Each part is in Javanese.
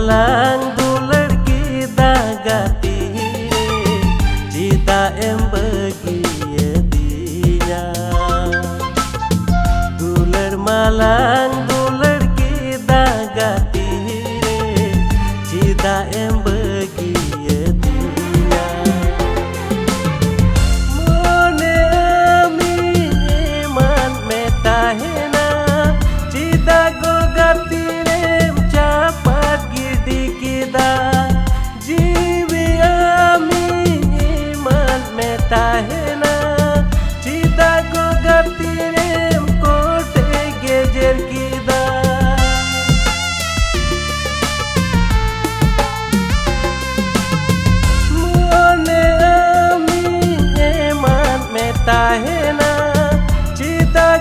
malang dulur kita gati cita embegi dinya dulur malang dulur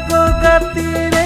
poca tierra.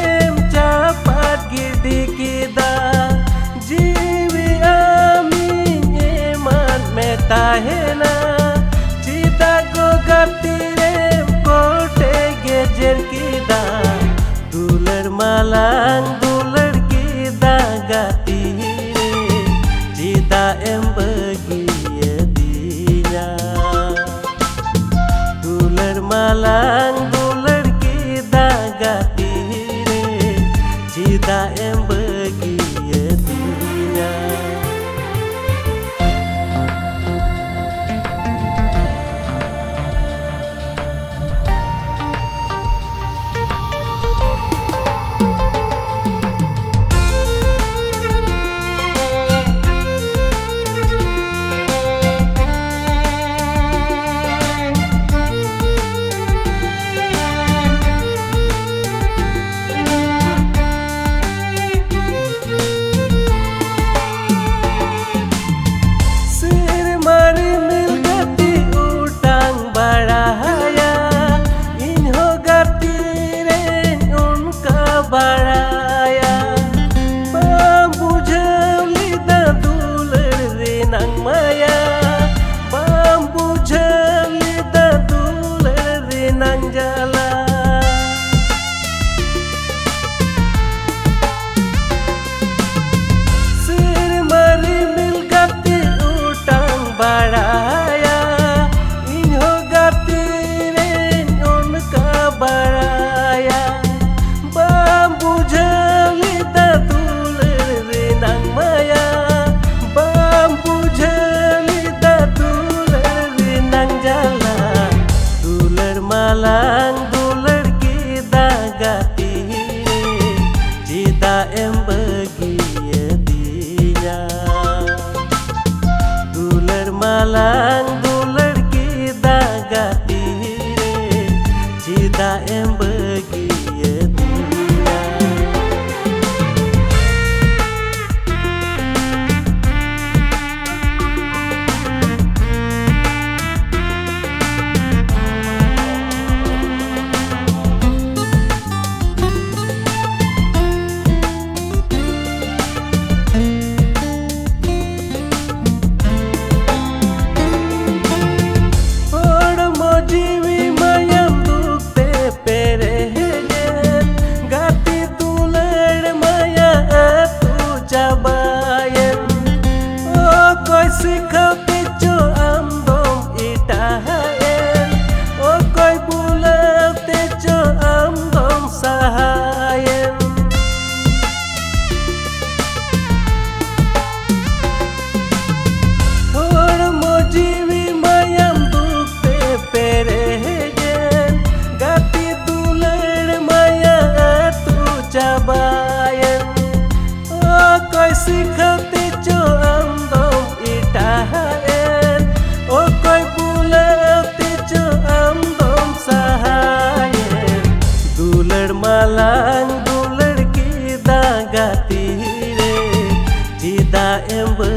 love. ever